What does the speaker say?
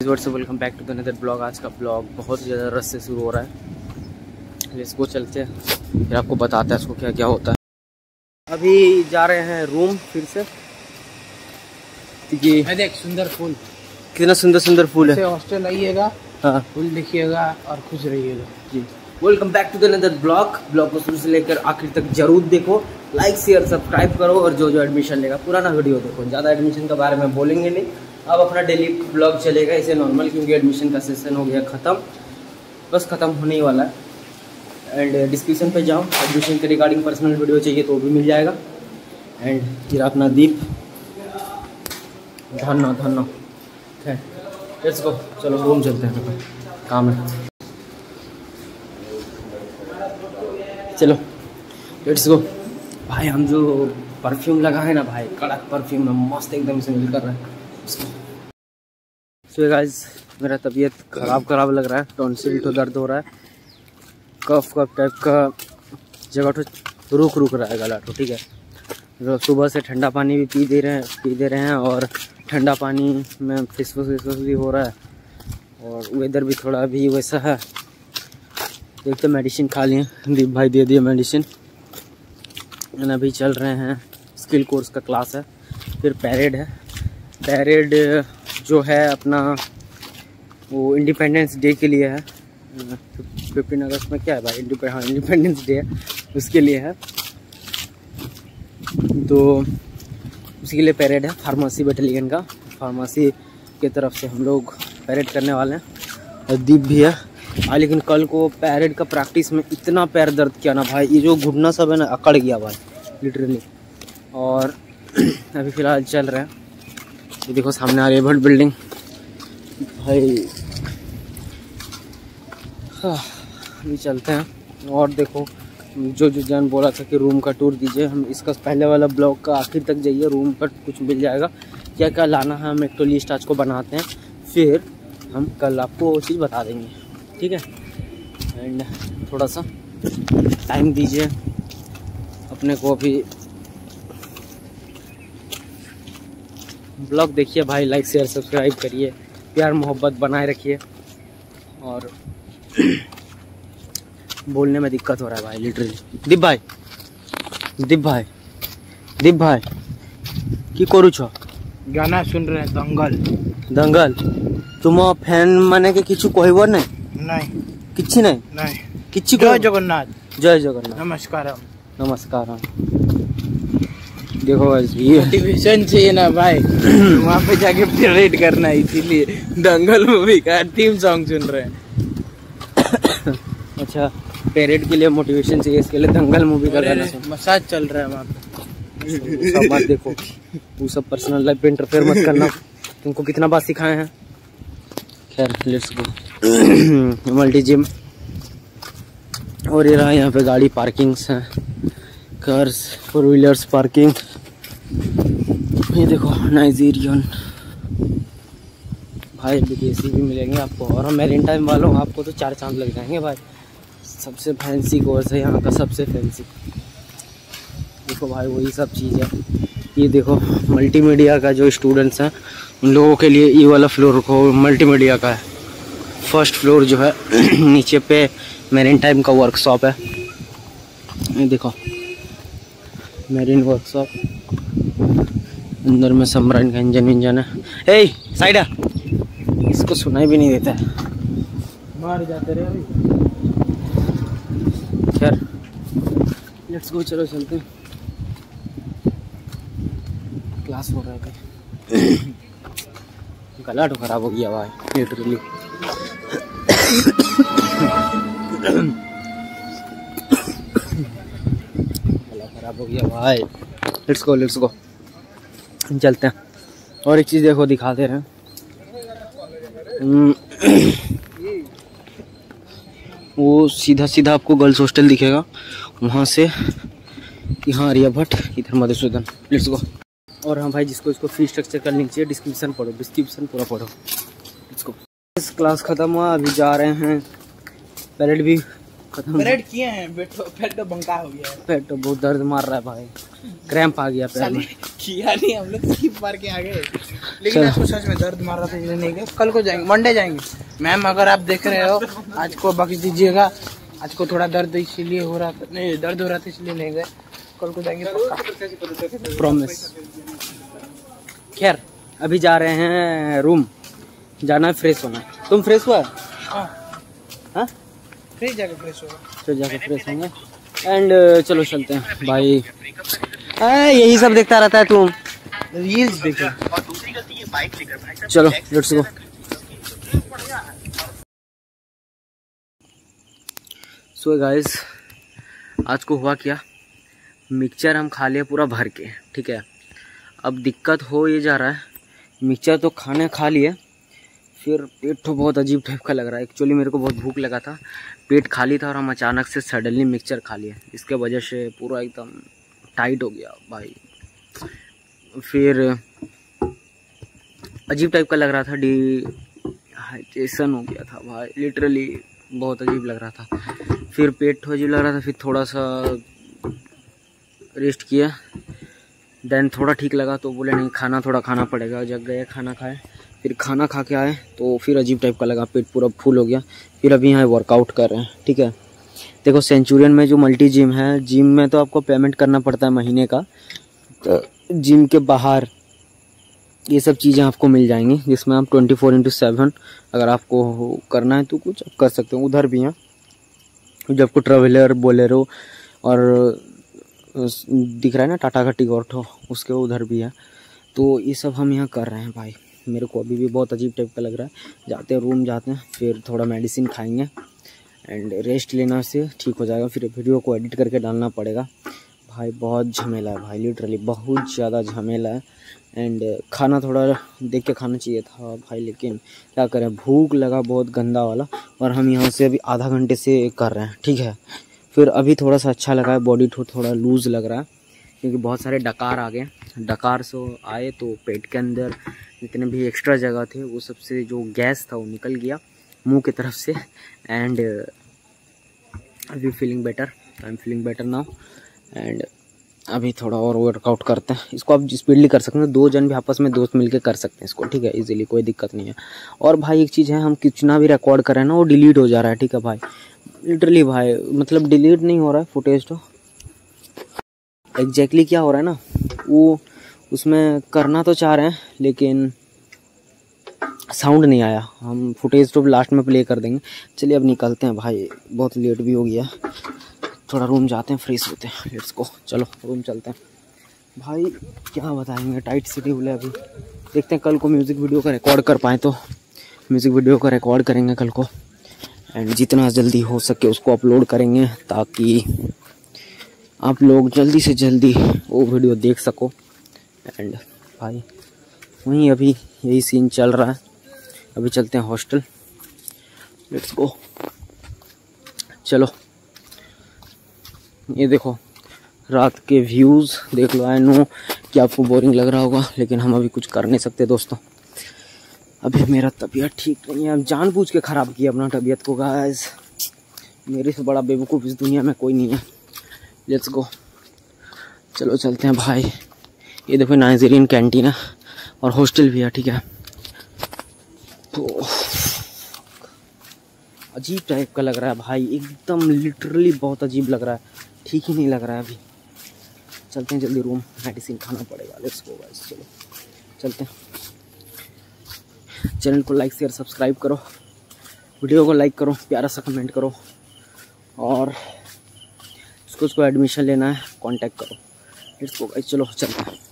Words welcome back to another blog आज का blog बहुत ज़्यादा रस से शुरू हो रहा है। इसको चलते हैं। फिर आपको बताते हैं इसको क्या क्या होता है। अभी जा रहे हैं रूम फिर से। मैं देख सुंदर फूल। कितना सुंदर सुंदर फूल है। हॉस्टल आइएगा हाँ। फूल देखिएगा और खुश रहिएगा। जी। Welcome back to another blog blog को शुरू से लेकर आखिर तक ज़रूर देखो। लाइक शेयर सब्सक्राइब करो और जो जो एडमिशन लेगा पुराना वीडियो देखो। ज़्यादा एडमिशन के बारे में बोलेंगे नहीं। अब अपना डेली ब्लॉग चलेगा, इसे नॉर्मल क्योंकि एडमिशन का सेशन हो गया ख़त्म। बस ख़त्म होने ही वाला है। एंड डिस्क्रिप्शन पे जाओ एडमिशन के रिगार्डिंग पर्सनल वीडियो चाहिए तो भी मिल जाएगा। एंड फिर अपना दीप। धन्ना धन्ना। लेट्स गो चलो रूम चलते हैं। काम है। चलो लेट्स गो भाई, हम जो परफ्यूम लगा है ना भाई, कड़क परफ्यूम है मस्त एकदम स्मेल कर रहा है। सो गाइस मेरा तबीयत खराब खराब लग रहा है टॉन्सिल तो दर्द हो रहा है। कफ कफ टाइप का जगह तो रुक रुक रहा है गला तो ठीक है। तो सुबह से ठंडा पानी भी पी दे रहे हैं, पी दे रहे हैं और ठंडा पानी में फिसफुस, विसफुस भी हो रहा है। और वेदर भी थोड़ा भी वैसा है। एक तो मेडिसिन खा लिए, दीप भाई दे दिए मेडिसिन अभी चल रहे हैं स्किल कोर्स का क्लास है। फिर पैरेड है। पैरेड जो है अपना वो इंडिपेंडेंस डे के लिए है। फिफ्टीन अगस्त में क्या है भाई? इंडिपेंड हाँ इंडिपेंडेंस डे है। उसके लिए है। तो उसके लिए पैरेड है फार्मेसी बटालियन का। फार्मेसी की तरफ़ से हम लोग पैरेड करने वाले हैं। और दीप भी है। हाँ लेकिन कल को पैरेड का प्रैक्टिस में इतना पैर दर्द किया ना भाई। ये जो घुटना सब है ना, अकड़ गया भाई लिटरली और अभी फ़िलहाल चल रहे हैं। ये देखो सामने आ रही है बट बिल्डिंग। भाई हाँ अभी चलते हैं। और देखो, जो जो जान बोला था कि रूम का टूर दीजिए, हम इसका पहले वाला ब्लॉग का आखिर तक जाइए रूम पर कुछ मिल जाएगा। क्या क्या लाना है, हम एक तो लिस्ट आज को बनाते हैं, फिर हम कल आपको वो चीज़ बता देंगे। ठीक है? एंड थोड़ा सा टाइम दीजिए, अपने को अभी ब्लॉग देखिए भाई लाइक शेयर सब्सक्राइब करिए। प्यार मोहब्बत बनाए रखिए। और बोलने में दिक्कत हो रहा है भाई लिटरली दीप भाई दीप भाई दीप भाई की करू छो? गाना सुन रहे हैं दंगल। दंगल? तुम फ़ैन माने के किछु कहबो ने? नहीं किछु नहीं नहीं किछु जय जगन्नाथ। जय जगन्नाथ। नमस्कार नमस्कार देखो ये मोटिवेशन चाहिए ना भाई। वहाँ पे जाके परेड करना है इसीलिए। दंगल मूवी का थीम सॉन्ग सुन रहे हैं। अच्छा पेरेड के लिए मोटिवेशन चाहिए इसके लिए दंगल मूवी का गाना सुन। मसाज चल रहा है वहाँ पे। सब बात देखो वो सब पर्सनल लाइफ पे इंटरफेयर मत करना। तुमको कितना बात सिखाए हैं? खैर लेट्स गो मल्टी जिम और ये रहा यहाँ पे गाड़ी पार्किंग्स हैं। कार्स फोर व्हीलर्स पार्किंग ये देखो, नाइजीरियन। भाई विदेशी भी मिलेंगे आपको, और हम मेरिन टाइम वालों, आपको तो चार चाँद लग जाएँगे भाई। सबसे फैंसी कोर्स है यहाँ का, सबसे फैंसी देखो भाई, वही सब चीज़ है। ये देखो मल्टीमीडिया का जो स्टूडेंट्स हैं, उन लोगों के लिए ये वाला फ्लोर को मल्टीमीडिया का है। फ़र्स्ट फ्लोर जो है, नीचे पे मेरिन टाइम का वर्कशॉप है। ये देखो मेरिन वर्कशॉप अंदर में समरान का इंजन इंजन है। ए, साइड। इसको सुनाई भी नहीं देता। है मार जाते रहे अभी। खैर लेट्स गो चलो चलते हैं। क्लास हो रहा है गला तो खराब हो गया भाई लिटरली गला खराब हो गया भाई। लेट्स गो लेट्स गो चलते हैं। और एक चीज़ देखो दिखा दे रहे। हम्म, वो सीधा सीधा आपको गर्ल्स हॉस्टल दिखेगा। वहाँ से यहाँ आर्या भट्ट इधर मधुसूदन। लेट्स गो और हाँ भाई जिसको इसको फ़ी स्ट्रक्चर का लिंक चाहिए डिस्क्रिप्शन पढ़ो डिस्क्रिप्शन पूरा पढ़ो। लेट्स गो इस क्लास ख़त्म हुआ अभी जा रहे हैं। पैरेड भी खत्म ब्रेड किए हैं पेट तो बंका हो गया है। पेट तो बहुत दर्द मार रहा है भाई। क्रैम्प आ गया पैर में। किया नहीं हम लोग स्किप मार के आ गए। लेकिन। आज तो सच में दर्द मार रहा था इसलिए नहीं गए कल को जाएँगे मंडे जाएँगे। मैम अगर आप देख रहे हो आज को बख्श दीजिएगा। आज को थोड़ा दर्द इसीलिए हो रहा था नहीं दर्द हो रहा था इसलिए नहीं गए कल को जाएँगे पक्का। प्रॉमिस खैर अभी जा रहे हैं रूम जाना है फ्रेश होना। है तुम फ्रेश हुआ? हाँ। हाँ? फिर जाके फ्रेश होगा। तो जाकर फ्रेश होंगे। एंड चलो चलते हैं। भाई यही सब देखता रहता है तुम रील्स देखो चलो लेट्स गो सो गाइस आज को हुआ क्या? मिक्सचर हम खा लिए पूरा भर के ठीक है? अब दिक्कत हो ये जा रहा है। मिक्सचर तो खाने खा लिए फिर पेट तो बहुत अजीब टाइप का लग रहा है। एक्चुअली मेरे को बहुत भूख लगा था। पेट खाली था और हम अचानक से सडनली मिक्सचर खा लिए। इसके वजह से पूरा एकदम टाइट हो गया, भाई। फिर अजीब टाइप का लग रहा था डिहाइड्रेशन हो गया था, भाई। लिटरली बहुत अजीब लग रहा था। फिर पेट तो अजीब लग रहा था, फिर थोड़ा सा रेस्ट किया। देन थोड़ा ठीक लगा तो बोले, नहीं, खाना, थोड़ा खाना पड़ेगा। जग गए, खाना खाए। फिर खाना खा के आए तो फिर अजीब टाइप का लगा, पेट पूरा फुल हो गया। फिर अभी यहाँ वर्कआउट कर रहे हैं, ठीक है? देखो सेंचुरियन में जो मल्टी जिम है जिम में तो आपको पेमेंट करना पड़ता है महीने का। तो जिम के बाहर ये सब चीज़ें आपको मिल जाएँगी, जिसमें आप ट्वेंटी फोर इंटू सेवन अगर आपको करना है तो कुछ आप कर सकते हो। उधर भी हैं। जब आपको ट्रेवलर बोलेरो और दिख रहा है ना टाटा का टिगोर्टो उसके उधर भी है। तो ये सब हम यहाँ कर रहे हैं भाई। मेरे को अभी भी बहुत अजीब टाइप का लग रहा है। जाते हैं रूम जाते हैं, फिर थोड़ा मेडिसिन खाएँगे। एंड रेस्ट लेना से ठीक हो जाएगा। फिर वीडियो को एडिट करके डालना पड़ेगा। भाई बहुत झमेला है भाई लिटरली बहुत ज़्यादा झमेला है। एंड खाना थोड़ा देख के खाना चाहिए था भाई लेकिन क्या करें भूख लगा बहुत गंदा वाला। और हम यहाँ से अभी आधा घंटे से कर रहे हैं ठीक है? फिर अभी थोड़ा सा अच्छा लगा है बॉडी थो, थोड़ा लूज़ लग रहा है। क्योंकि बहुत सारे डकार आ गए डकार से आए तो पेट के अंदर जितने भी एक्स्ट्रा जगह थे वो सबसे जो गैस था वो निकल गया। मुँह की तरफ़ से एंड अभी feeling better I am feeling better now and अभी थोड़ा और वर्कआउट करते हैं। इसको आप स्पीडली कर सकते हैं, दो जन भी आपस में दोस्त मिलके कर सकते हैं इसको, ठीक है? इजीली कोई दिक्कत नहीं है। और भाई, एक चीज़ है, हम कितना भी रिकॉर्ड करें ना, वो डिलीट हो जा रहा है, ठीक है भाई? लिटरली भाई मतलब डिलीट नहीं हो रहा है फुटेज तो। एग्जैक्टली क्या हो रहा है ना? वो, उसमें करना तो चाह रहे हैं, लेकिन साउंड नहीं आया। हम फुटेज तो लास्ट में प्ले कर देंगे। चलिए अब निकलते हैं भाई। बहुत लेट भी हो गया। थोड़ा रूम जाते हैं फ्रेश होते हैं। लेट्स को चलो रूम चलते हैं। भाई, क्या बताएँगे? टाइट शेड्यूल है अभी। देखते हैं कल को म्यूज़िक वीडियो का रिकॉर्ड कर पाए तो। म्यूज़िक वीडियो का रिकॉर्ड करेंगे कल को। एंड जितना जल्दी हो सके उसको अपलोड करेंगे ताकि आप लोग जल्दी से जल्दी वो वीडियो देख सको। एंड भाई, वहीं अभी यही सीन चल रहा है। अभी चलते हैं हॉस्टल। लेट्स गो चलो। ये देखो, रात के व्यूज़ देख लो आई नो कि आपको बोरिंग लग रहा होगा, लेकिन हम अभी कुछ कर नहीं सकते दोस्तों। अभी मेरा तबीयत ठीक नहीं है जानबूझ के ख़राब किया अपना तबीयत को गाइस मेरे से बड़ा बेवकूफ़ इस दुनिया में कोई नहीं है। लेट्स गो चलो, चलते हैं भाई ये देखो नाइजीरियन कैंटीन है, और हॉस्टल भी है, ठीक है। अजीब टाइप का लग रहा है भाई, एकदम लिटरली बहुत अजीब लग रहा है। ठीक ही नहीं लग रहा है अभी। चलते हैं जल्दी रूम मेडिसिन खाना पड़ेगा। लेट्स गो गाइस चलो। चलते हैं। चैनल को लाइक शेयर सब्सक्राइब करो। वीडियो को लाइक करो, प्यारा सा कमेंट करो। और उसको उसको एडमिशन लेना है कांटेक्ट करो। लेट्स गो गाइस चलो, चलते हैं।